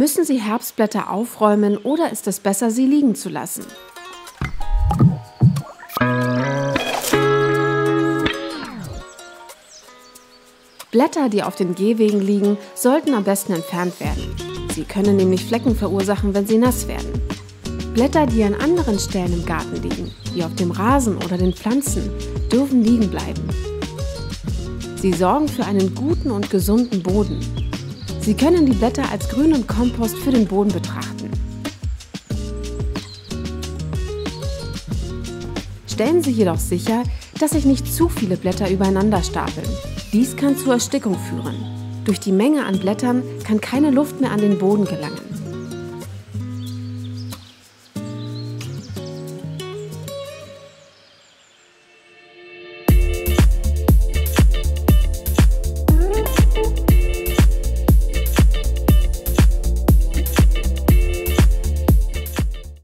Müssen Sie Herbstblätter aufräumen oder ist es besser, sie liegen zu lassen? Blätter, die auf den Gehwegen liegen, sollten am besten entfernt werden. Sie können nämlich Flecken verursachen, wenn sie nass werden. Blätter, die an anderen Stellen im Garten liegen, wie auf dem Rasen oder den Pflanzen, dürfen liegen bleiben. Sie sorgen für einen guten und gesunden Boden. Sie können die Blätter als grünen Kompost für den Boden betrachten. Stellen Sie jedoch sicher, dass sich nicht zu viele Blätter übereinander stapeln. Dies kann zur Erstickung führen. Durch die Menge an Blättern kann keine Luft mehr an den Boden gelangen.